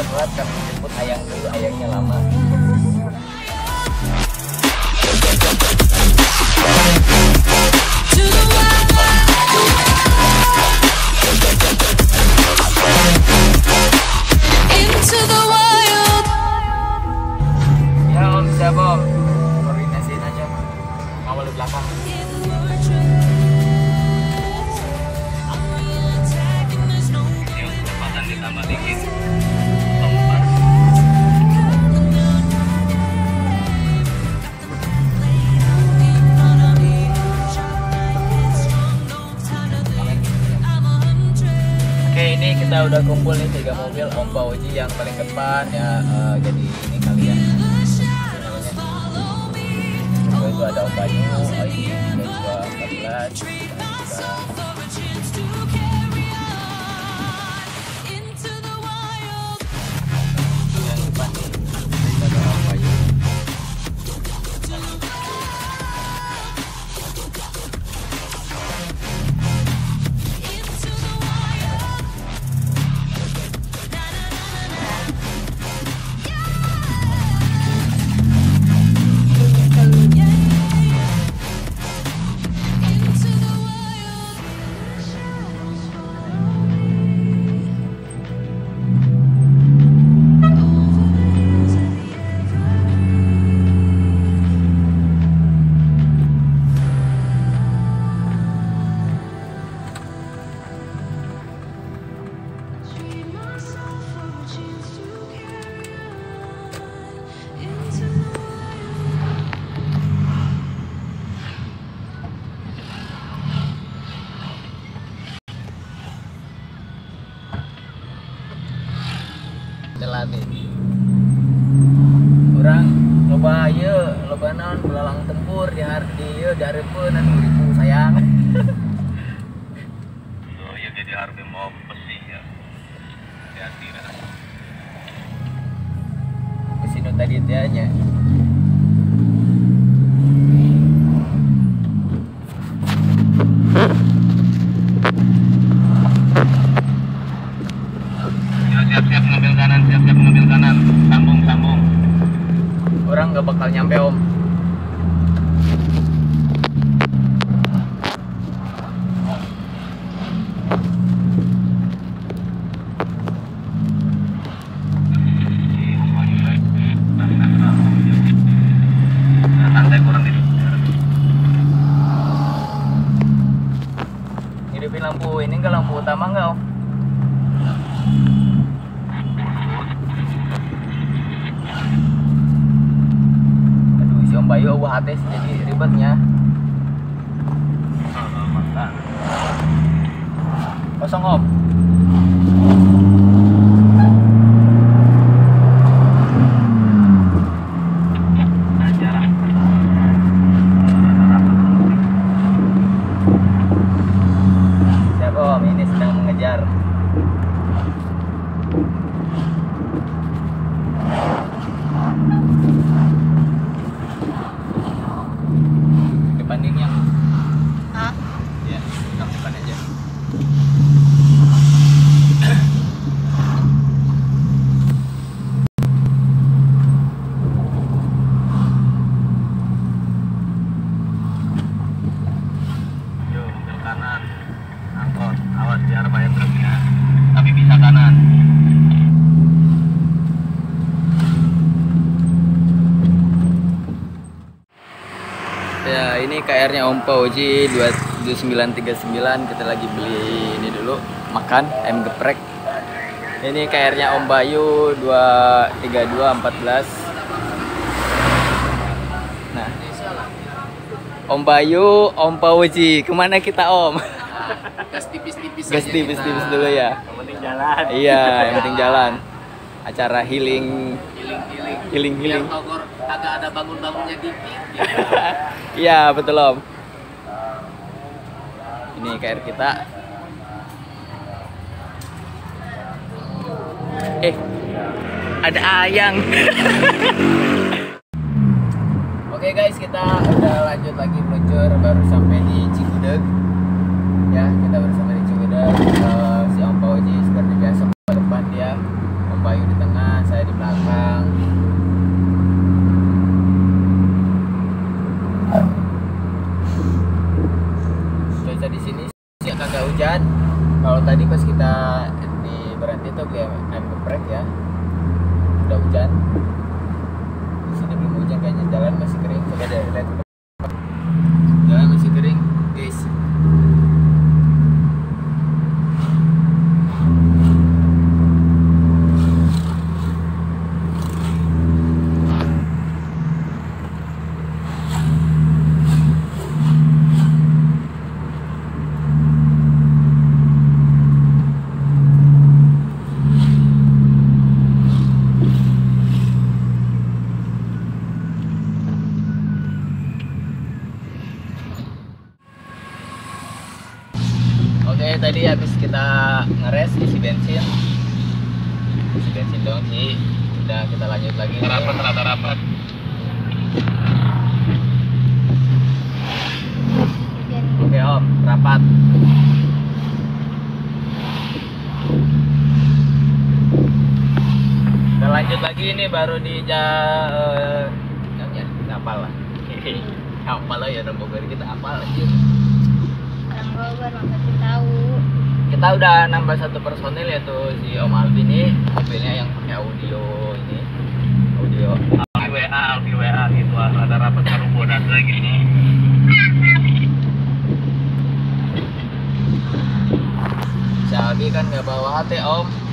ったのあったの treat Jadi harus mau besi ya. Hati-hati lah. ke sini tadi teh nya Ya siap-siap ngambil kanan, siap-siap ngambil kanan. Sambung, sambung. orang nggak bakal nyampe om Santai kurang di hidupin lampu ini lampu utama enggak om? Aduh si om Bayu hati jadi ribetnya. Kosong om Ya ini KR-nya Om Pauji 2939 kita lagi beli ini dulu makan ayam geprek. Ini KR-nya Om Bayu 23214. Nah, Om Bayu, Om Pauji. Ke mana kita Om? gas tipis-tipis Gas tipis-tipis dulu ya. Yang penting jalan. Iya, yang penting jalan. Acara healing, Healing-healing. healing, healing. Biar Togor agak ada bangun-bangunnya dikit. gitu. Iya, betul Om. Ini KR kita. Eh, ada ayang. Oke guys, kita udah lanjut lagi meluncur baru sampai di Cigudeg. Ya, kita baru sampai di Cigudeg. Eh, si Om Pauji seperti biasa ke depan dia, Om Bayu di tengah, saya di belakang. cuaca di sini sih kagak hujan kalau tadi pas kita di berhenti tuh beli ayam geprek ya udah hujan di sini belum hujan kayaknya jalan masih kering coba deh lihat ke depan. jalan masih kering guys Oke tadi habis kita ngeres isi bensin isi bensin dong sih udah kita lanjut lagi nih. Rapat rata rapat. Oke om rapat. Kita lanjut lagi ini baru di ja eh, ya, apal lah. Apal lah ya orang Bogor kita apal aja Orang Bogor mah pasti tahu. kita udah nambah satu personil yaitu si Om Alvin nih mobilnya yang pakai audio ini Alfi WA, Alfi WA gitu rada rapat bodas lagi nih. si Alvi kan nggak bawa hati Om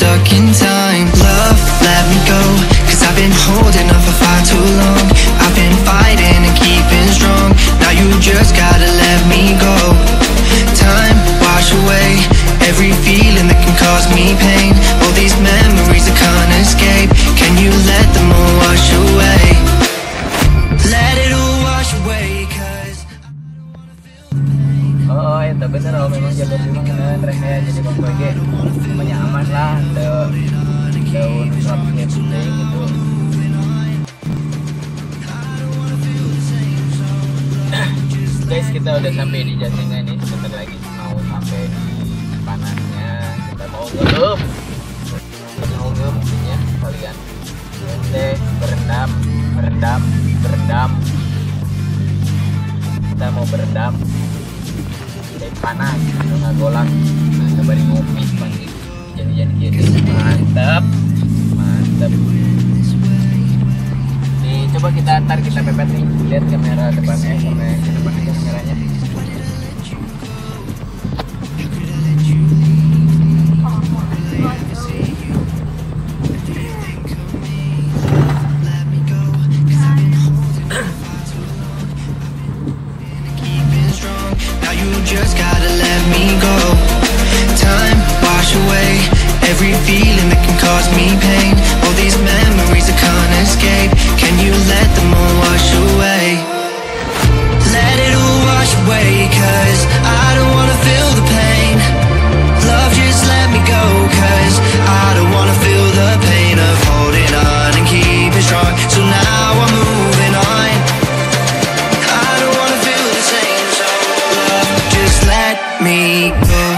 stuck in time. Guys kita udah sampai di Jatinga nih. Sebentar lagi mau sampai di panasnya. Kita mau ngelup. Mau ngelup ya kalian deh berendam berendam berendam. Kita mau berendam. Dari panas. Nggak golak nah kembali ngopi pagi jadi jadi gini mantap mantap coba kita antar kita pepet nih. Lihat kamera depannya sama yang me. go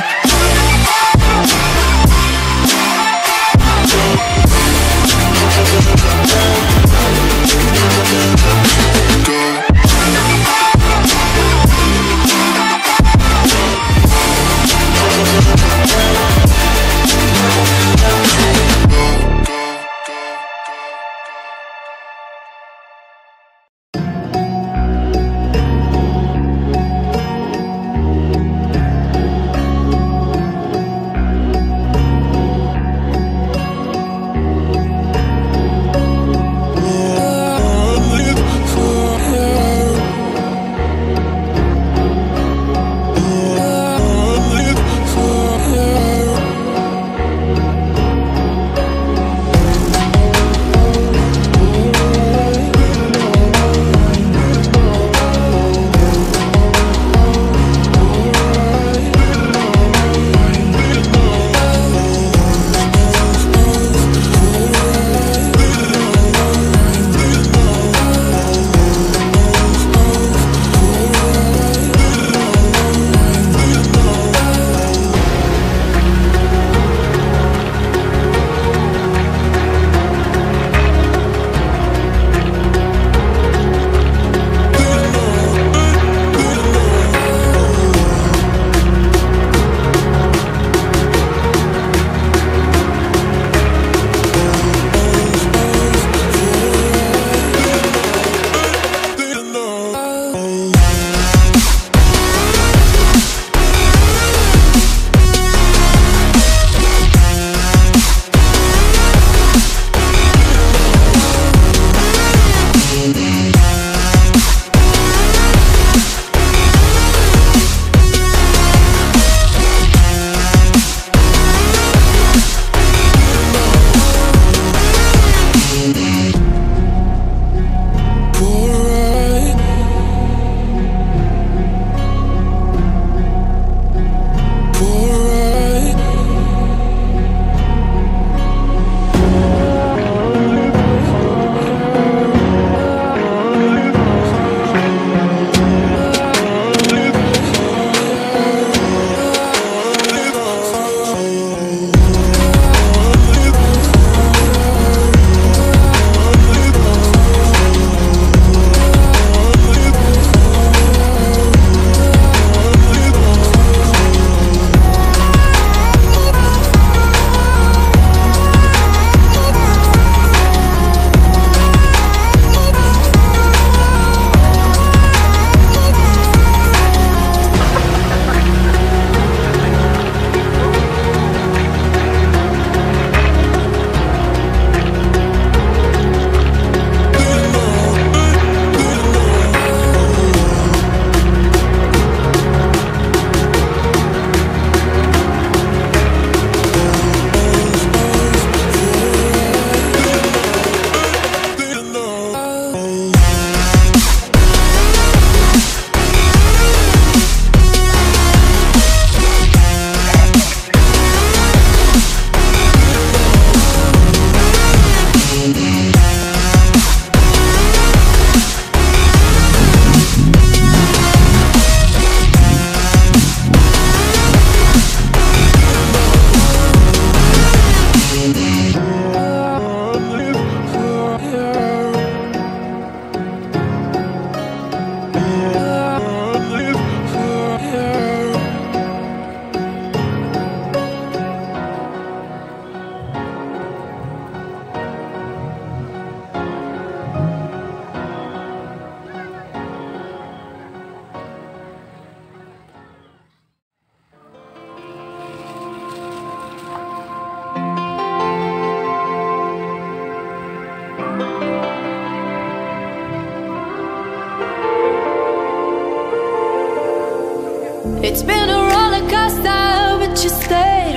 It's been a roller coaster, but you stayed.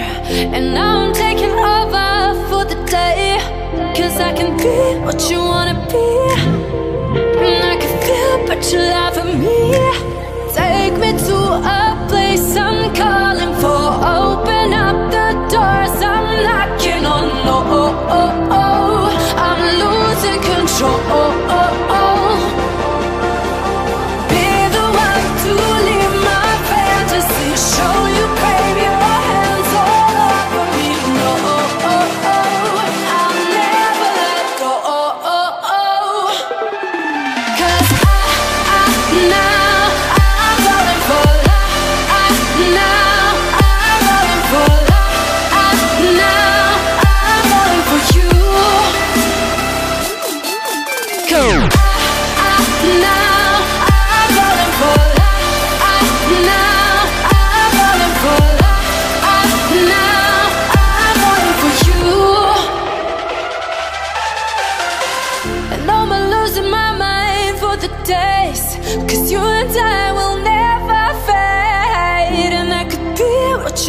And now I'm taking over for the day. Cause I can be what you wanna be. And I can feel, but you laugh for me. Take me to a place I'm calling for. Open up the doors, I'm knocking on. Oh, oh, oh.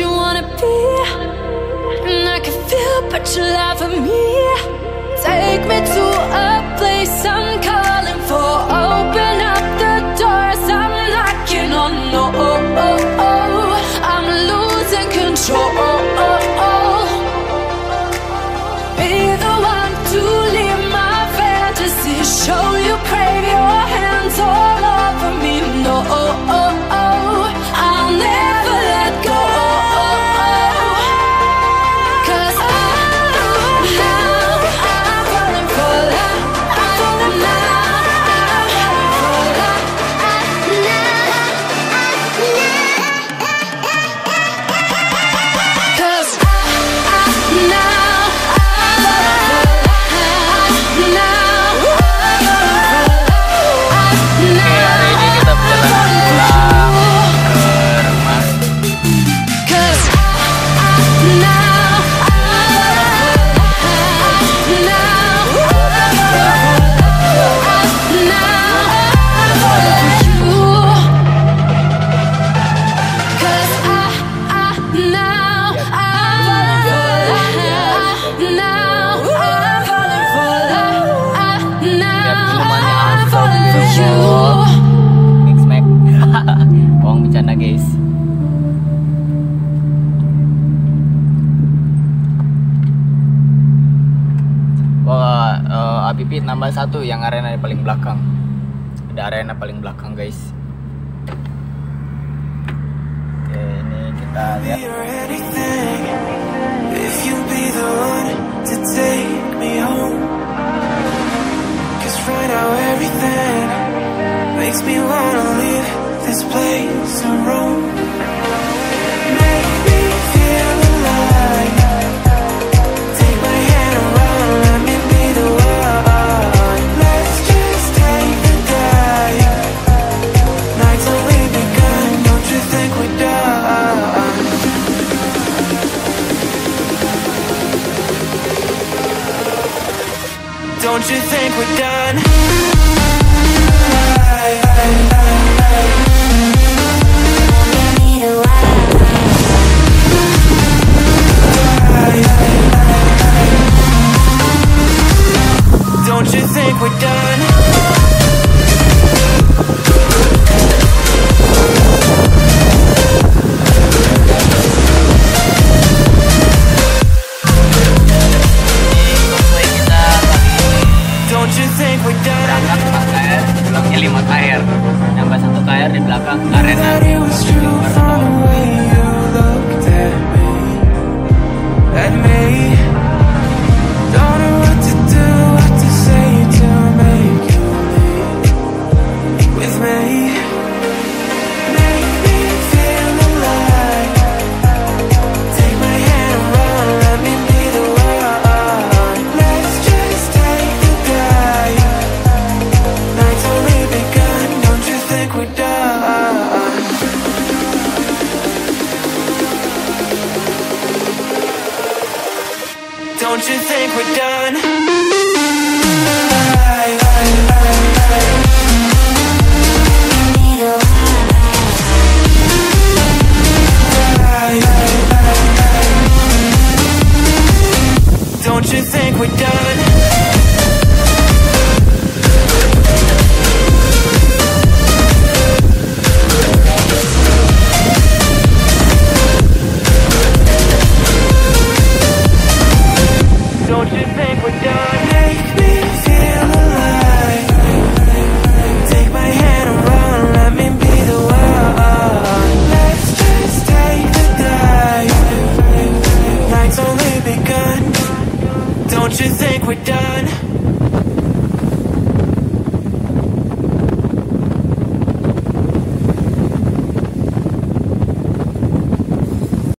you wanna be. And I can feel but you lie for me. Take me to a place I'm guys wah eh, uh, Apipit nambah satu yang arena di paling belakang. Ada arena paling belakang guys. Oke ini kita lihat. Right now everything makes me wanna leave think we're done.